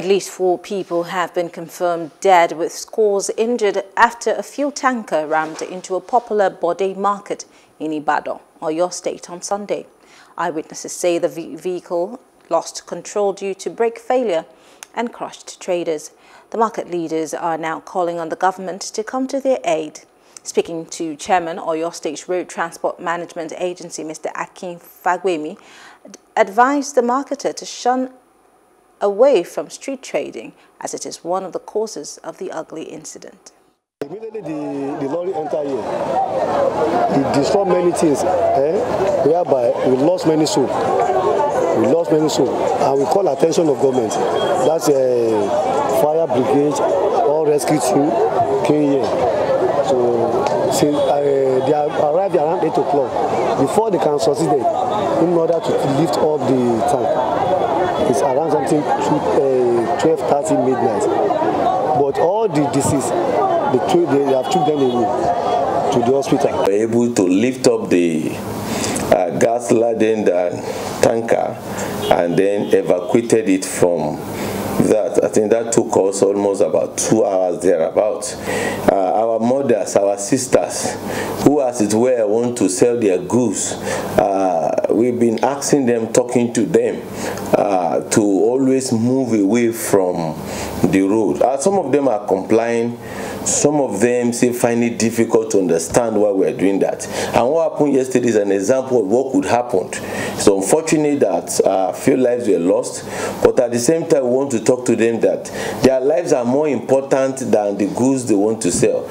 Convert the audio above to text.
At least four people have been confirmed dead with scores injured after a fuel tanker rammed into a popular Bode market in Ibadan, Oyo State on Sunday. Eyewitnesses say the vehicle lost control due to brake failure and crushed traders. The market leaders are now calling on the government to come to their aid. Speaking to Chairman Oyo State Road Transport Management Agency, Mr. Akin Fagbemi, advised the marketer to shun away from street trading as it is one of the causes of the ugly incident. Immediately the, the lorry entered here, it destroyed many things, eh? whereby we lost many souls. We lost many souls. And we call attention of government. That's a uh, fire brigade, all rescue team came here. So since uh, they arrived around 8 o'clock, before they can succeed in order to lift up the tank, It's around something uh, 12, 30 midnight. But all the disease, the, they have took them away to the hospital. We're able to lift up the uh, gas laden tanker and then evacuated it from that. I think that took us almost about two hours thereabout. Uh, our mothers, our sisters, who as it were want to sell their goods, uh, we've been asking them, talking to them, uh, to always move away from the road. Uh, some of them are complying some of them say find it difficult to understand why we're doing that. And what happened yesterday is an example of what could happen. It's unfortunate that uh, few lives were lost, but at the same time, we want to talk to them that their lives are more important than the goods they want to sell.